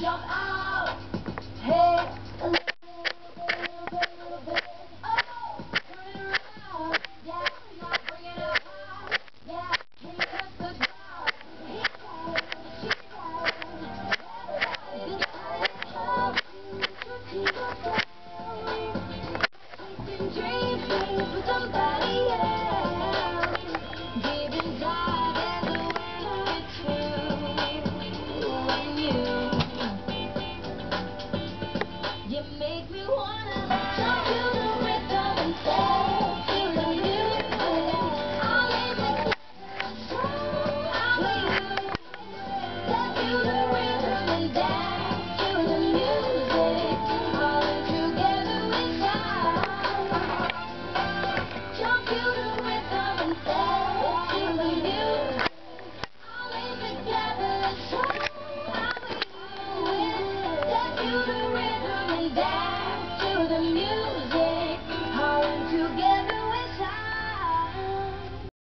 jump out.